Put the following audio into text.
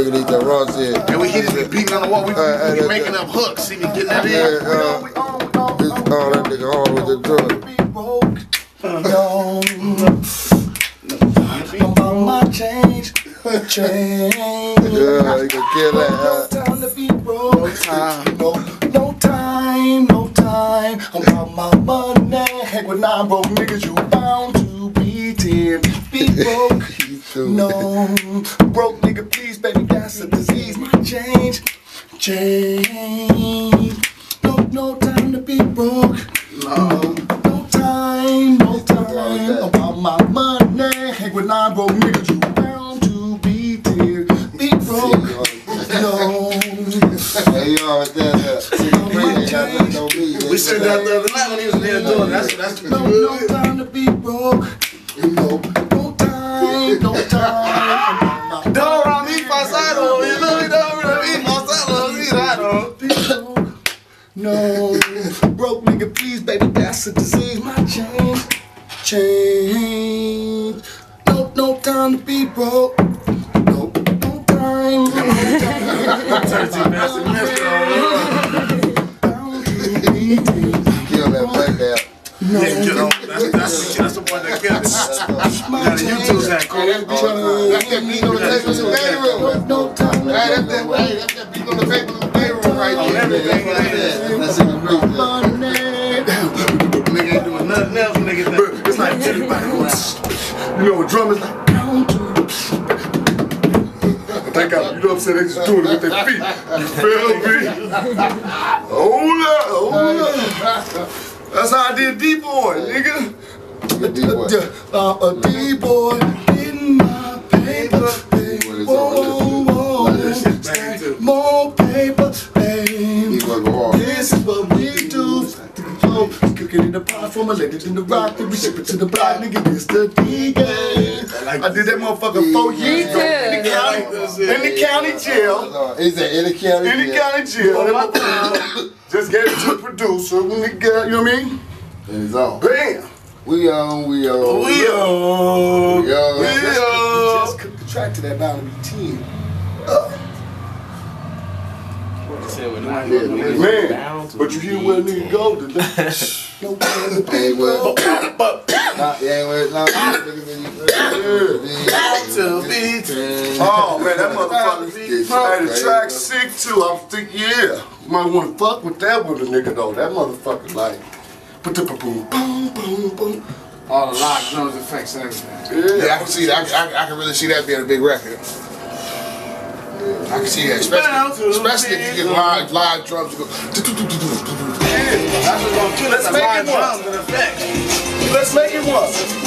nigga need that raw shit. And we he just be beating on the wall. We, Uh, we uh, making uh, up hooks. See me getting that Yeah, in. uh, it's all that nigga on with the drug. No, I'm on my change, change. Yeah, you can kill No that. time to be broke. No time. No, no time, no time. I'm on my money. Heck with nine broke niggas, you bound to be ten. Be broke. Uh, No, broke nigga, please, baby, that's a disease. My change, change. No, no time to be broke. No, no time, no time. About my money. Heck with nine broke niggas, you bound to be ten. Be broke. No. Hey, you all right there. there. See, the crazy ain't got nothing on me. We said that the other night when he was there doing. That's that's No, no time to be broke. No, broke nigga, please, baby, that's a disease. My change, change. No, no time to be broke. No, no time. No time. Kill that black. Yeah, you know, that's that's that's the one that killed it. Now the YouTube's that cool. That's that beat on the table in the bedroom. Nigga. Think. It's like everybody wants, you know, a drum is like down to. Thank God, you know what I'm saying? They just doing it with their feet. You feel me? Hold up, hold up. That's how I did D-boy, nigga. D-boy. Uh, a D-boy for my ladies in the rock. Then we ship it to the block, nigga. This the D game. I did that motherfucker four years ago in the county, in the county jail. Uh, Is that in the county? In the county jail. That motherfucker Just gave it to the producer. When you know what I mean? In his own. Bam. We on, we on. We on. We on. We on. Just cooked the track to that bound to be 10. Man, but you hear where nigga go, the no way to Hey, be well, broke. nah, yeah, well, nah, niggas in you. To be true. Oh man, that motherfucker. Hey, the track sick too. I'm thinking, yeah. You might want to fuck with that with a nigga though. That motherfucker like, put the boom, boom, boom, boom. All the locks, nose effects, and everything. Yeah, I can see that. I, I, I can really see that being a big record. I can see that, especially, especially if you get live live drums. You go. That's what's gonna. Let's make it work. drums and effects. Let's make it work.